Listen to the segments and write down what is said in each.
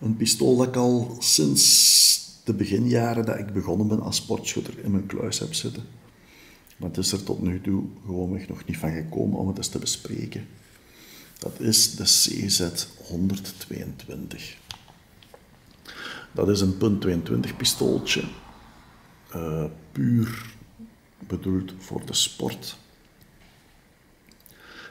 Een pistool dat ik al sinds de beginjaren dat ik begonnen ben als sportschutter in mijn kluis heb zitten. Maar het is er tot nu toe gewoonweg nog niet van gekomen om het eens te bespreken. Dat is de CZ-122. Dat is een .22 pistooltje, uh, puur bedoeld voor de sport.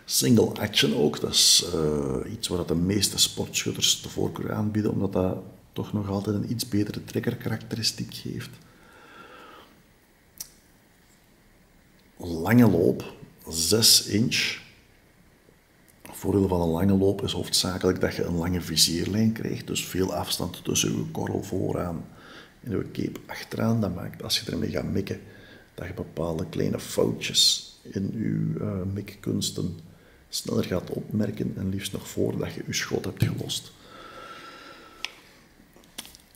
Single action ook, dat is uh, iets waar de meeste sportschutters de voorkeur aanbieden, omdat dat toch nog altijd een iets betere trekkerkarakteristiek geeft. Lange loop, 6 inch. Voordeel van een lange loop is hoofdzakelijk dat je een lange vizierlijn krijgt, dus veel afstand tussen je korrel vooraan en je cape achteraan. Dat maakt, als je ermee gaat mikken, dat je bepaalde kleine foutjes in je uh, mikkunsten sneller gaat opmerken en liefst nog voordat je je schot hebt gelost.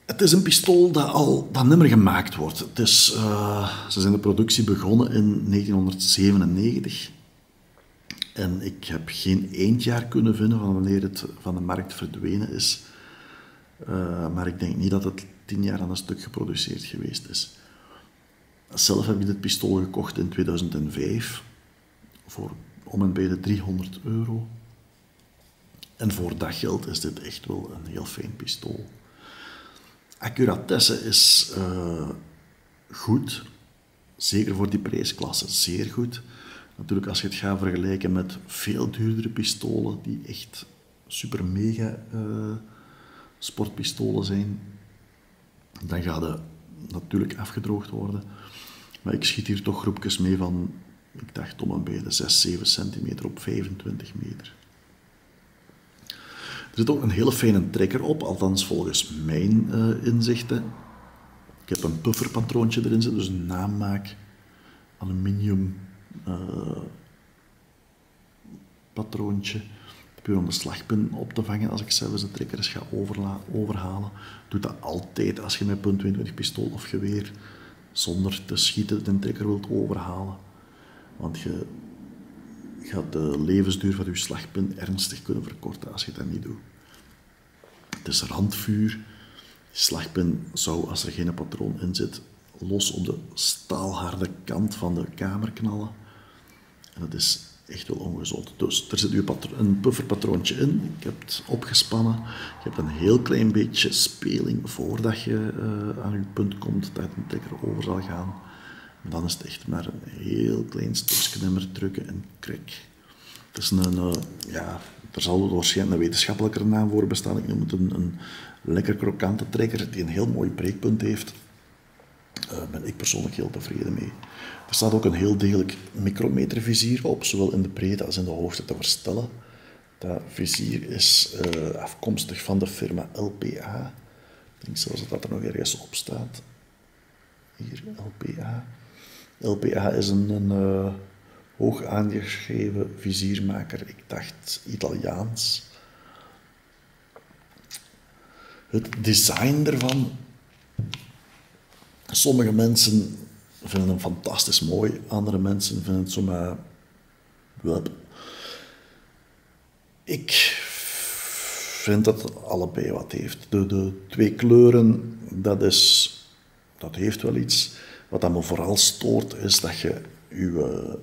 Het is een pistool dat al dat nimmer gemaakt wordt. Het is, uh, ze zijn de productie begonnen in 1997. En ik heb geen eendjaar kunnen vinden van wanneer het van de markt verdwenen is. Uh, maar ik denk niet dat het tien jaar aan een stuk geproduceerd geweest is. Zelf heb ik dit pistool gekocht in 2005 voor om en bij de 300 euro. En voor dat geld is dit echt wel een heel fijn pistool. Accuratesse is uh, goed, zeker voor die prijsklasse, zeer goed. Natuurlijk, als je het gaat vergelijken met veel duurdere pistolen, die echt super mega uh, sportpistolen zijn, dan gaat het natuurlijk afgedroogd worden. Maar ik schiet hier toch groepjes mee van, ik dacht om en bij de 6, 7 centimeter op 25 meter. Er zit ook een hele fijne trekker op, althans volgens mijn uh, inzichten. Ik heb een pufferpatroontje erin zitten, dus een namaak aluminium uh, patroontje. Puur om de slagpunt op te vangen als ik zelfs de trekker eens ga overhalen. Doe dat altijd als je met punt 22 pistool of geweer zonder te schieten de trekker wilt overhalen. Want je gaat de levensduur van je slagpunt ernstig kunnen verkorten als je dat niet doet. Het is randvuur. Je slagpunt zou, als er geen patroon in zit, los op de staalharde kant van de kamer knallen. En dat is echt wel ongezond. Dus er zit nu een pufferpatroontje in. Ik heb het opgespannen. Je hebt een heel klein beetje speling voordat je uh, aan je punt komt dat het een trekker over zal gaan. Dan is het echt maar een heel klein stukje nummer drukken en krek. Het is een, uh, ja, er zal waarschijnlijk een wetenschappelijke naam voor bestaan. Ik noem het een, lekker krokante trekker die een heel mooi breekpunt heeft. Daar uh, ben ik persoonlijk heel tevreden mee. Er staat ook een heel degelijk micrometervizier op, zowel in de breedte als in de hoogte te verstellen. Dat vizier is uh, afkomstig van de firma LPA. Ik denk zelfs dat er nog ergens op staat. Hier, LPA. LPA is een, uh, hoog aangeschreven viziermaker, ik dacht Italiaans. Het design ervan. Sommige mensen vinden hem fantastisch mooi, andere mensen vinden het zomaar. Ik vind dat het allebei wat heeft. De, de twee kleuren, dat, is, dat heeft wel iets. Wat dat me vooral stoort, is dat je je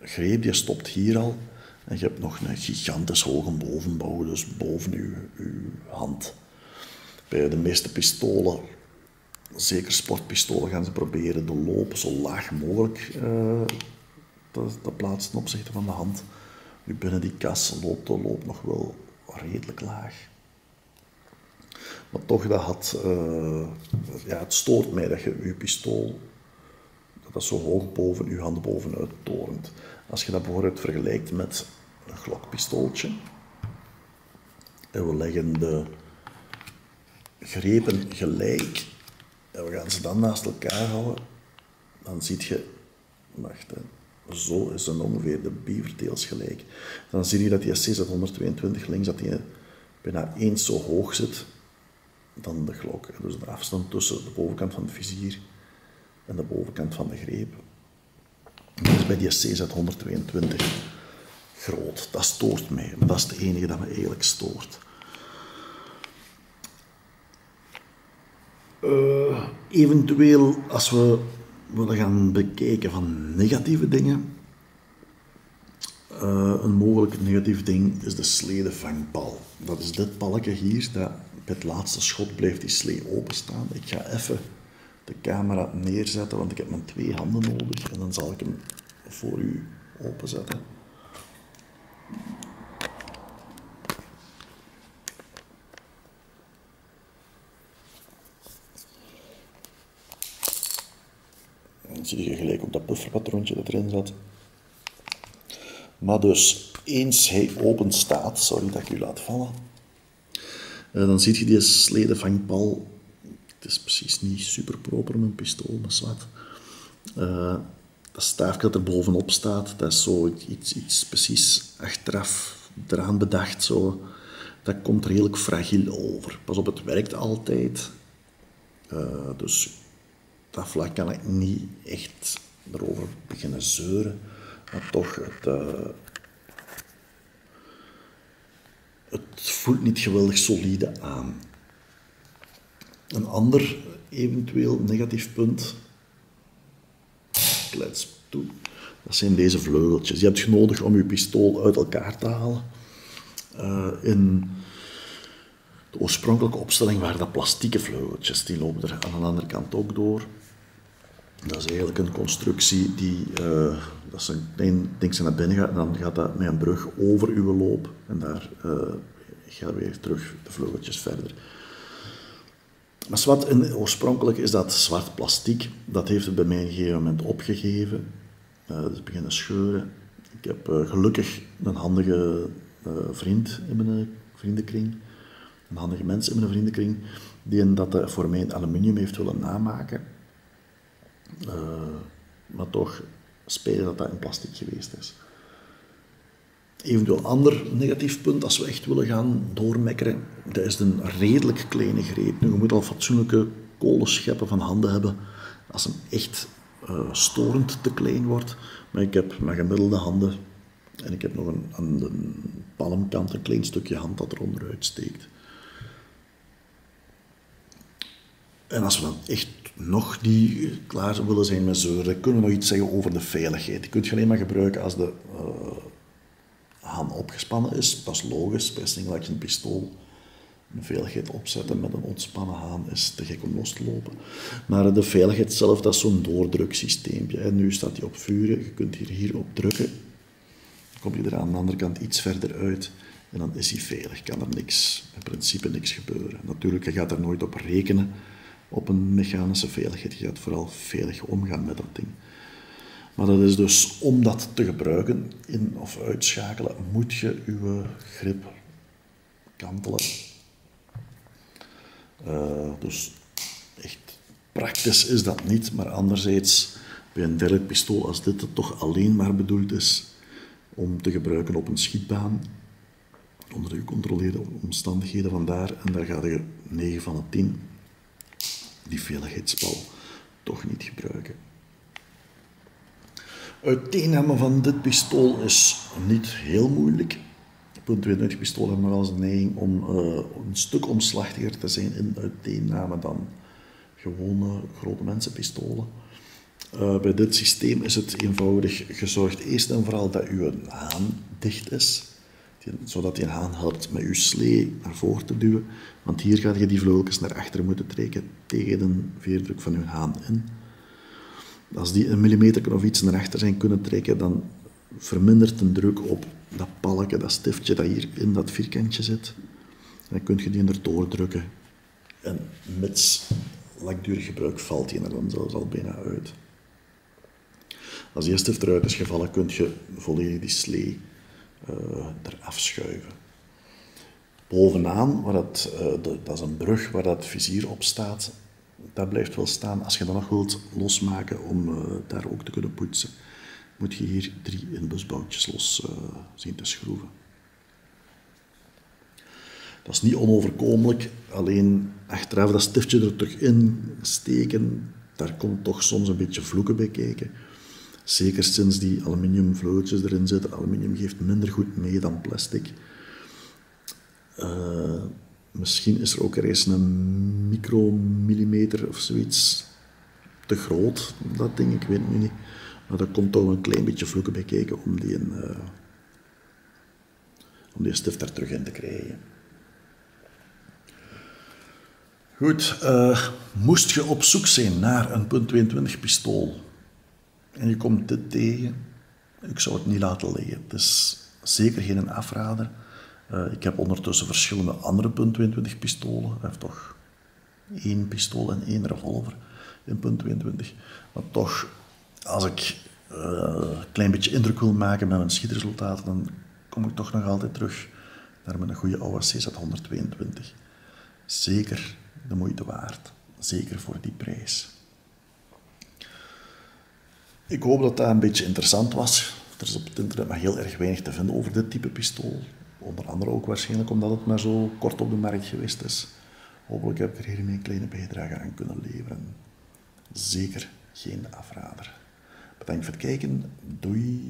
greep, je stopt hier al. En je hebt nog een gigantisch hoge bovenbouw, dus boven je, hand. Bij de meeste pistolen, zeker sportpistolen, gaan ze proberen de loop zo laag mogelijk uh, te, plaatsen opzichte van de hand. Nu binnen die kas loopt de loop nog wel redelijk laag. Maar toch, dat had, uh, ja, het stoort mij dat je je pistool dat zo hoog boven je hand bovenuit torent. Als je dat bijvoorbeeld vergelijkt met een glokpistooltje, en we leggen de grepen gelijk en we gaan ze dan naast elkaar houden, dan zie je, wacht, hè, zo is dan ongeveer de bieverteels gelijk. Dan zie je dat die CZ122 links dat die bijna eens zo hoog zit dan de glok. Dus de afstand tussen de bovenkant van het vizier en de bovenkant van de greep. Dat is bij die CZ122 groot. Dat stoort mij. Dat is het enige dat me eigenlijk stoort. Uh, eventueel, als we willen gaan bekijken van negatieve dingen, uh, een mogelijk negatief ding is de sledevangpal. Dat is dit palkje hier, dat bij het laatste schot blijft die slee openstaan. Ik ga even de camera neerzetten, want ik heb mijn twee handen nodig en dan zal ik hem voor u openzetten. Dan zie je gelijk op dat pufferpatroontje dat erin zat. Maar dus, eens hij open staat, sorry dat ik u laat vallen, eh, dan zie je die sledevangpal. Is niet super proper een pistool, maar zwart. Uh, dat staafje dat er bovenop staat, dat is zo iets, iets precies achteraf eraan bedacht. Zo. Dat komt redelijk fragiel over. Pas op, het werkt altijd. Uh, dus dat vlak kan ik niet echt erover beginnen zeuren. Maar toch, het, uh, het voelt niet geweldig solide aan. Een ander eventueel negatief punt, let's toe, dat zijn deze vleugeltjes. Je hebt je nodig om je pistool uit elkaar te halen. Uh, in de oorspronkelijke opstelling waren dat plastieke vleugeltjes, die lopen er aan de andere kant ook door. Dat is eigenlijk een constructie die, uh, dat is een klein ding naar binnen gaat en dan gaat dat met een brug over uw loop en daar uh, gaan we weer terug de vleugeltjes verder. Maar zwart, in, oorspronkelijk is dat zwart plastic. Dat heeft het bij mij op een gegeven moment opgegeven. Uh, dus beginnen scheuren. Ik heb gelukkig een handige vriend in mijn vriendenkring, een handige mens in mijn vriendenkring, die dat voor mij in aluminium heeft willen namaken. Maar toch spelen dat dat in plastic geweest is. Eventueel ander negatief punt, als we echt willen gaan doormekkeren, dat is een redelijk kleine greep. Je moet al fatsoenlijke kolenscheppen van handen hebben als hem echt uh, storend te klein wordt. Maar ik heb mijn gemiddelde handen en ik heb nog een, aan de palmkant een klein stukje hand dat er onderuit steekt. En als we dan echt nog niet klaar willen zijn met zeuren, kunnen we nog iets zeggen over de veiligheid. Die kun je alleen maar gebruiken als de uh, haan opgespannen is. Dat is logisch, bij een een pistool een veiligheid opzetten met een ontspannen haan is te gek om los te lopen. Maar de veiligheid zelf, dat is zo'n doordruksysteempje. Nu staat hij op vuren, je kunt hier, hier op drukken. Dan kom je er aan de andere kant iets verder uit en dan is hij veilig. Kan er niks, in principe niks gebeuren. Natuurlijk, je gaat er nooit op rekenen op een mechanische veiligheid. Je gaat vooral veilig omgaan met dat ding. Maar dat is dus om dat te gebruiken, in of uitschakelen, moet je je grip kantelen. Uh, dus echt praktisch is dat niet, maar anderzijds bij een dergelijk pistool als dit het toch alleen maar bedoeld is om te gebruiken op een schietbaan onder de gecontroleerde omstandigheden vandaar en daar ga je 9 van de 10 die veiligheidspal toch niet gebruiken. Uiteenname van dit pistool is niet heel moeilijk. Punt 22 pistool hebben wel eens een neiging om uh, een stuk omslachtiger te zijn in uiteenname dan gewone grote mensenpistolen. Uh, bij dit systeem is het eenvoudig gezorgd eerst en vooral dat uw haan dicht is zodat je haan helpt met je slee naar voren te duwen. Want hier ga je die vleugels naar achter moeten trekken tegen de veerdruk van je haan in. Als die een millimeter of iets naar achter zijn kunnen trekken, dan vermindert de druk op dat palkje, dat stiftje dat hier in dat vierkantje zit. dan kun je die erdoor drukken. En met langdurig gebruik valt die er dan zelfs al bijna uit. Als die stift eruit is gevallen, kun je volledig die slee uh, eraf schuiven. Bovenaan, waar dat, de, dat is een brug waar dat vizier op staat, dat blijft wel staan. Als je dat nog wilt losmaken om uh, daar ook te kunnen poetsen, moet je hier drie inbusboutjes los zien te schroeven. Dat is niet onoverkomelijk, alleen achteraf dat stiftje er terug in steken, daar komt toch soms een beetje vloeken bij kijken. Zeker sinds die aluminium vlootjes erin zitten. Aluminium geeft minder goed mee dan plastic. Uh, Misschien is er ook ergens een micromillimeter of zoiets te groot, dat ding, ik weet nu niet. Maar daar komt toch een klein beetje vloeken bij kijken om die, een, uh, om die stift er terug in te krijgen. Goed, uh, moest je op zoek zijn naar een .22 pistool en je komt dit tegen, ik zou het niet laten liggen. Het is zeker geen afrader. Uh, ik heb ondertussen verschillende andere .22 pistolen. Ik heb toch één pistool en één revolver in .22. Maar toch, als ik uh, een klein beetje indruk wil maken met mijn schietresultaten, dan kom ik toch nog altijd terug naar mijn goede oude CZ122. Zeker de moeite waard. Zeker voor die prijs. Ik hoop dat dat een beetje interessant was. Er is op het internet maar heel erg weinig te vinden over dit type pistool. Onder andere ook waarschijnlijk omdat het maar zo kort op de markt geweest is. Hopelijk heb ik er hiermee een kleine bijdrage aan kunnen leveren. Zeker geen afrader. Bedankt voor het kijken. Doei.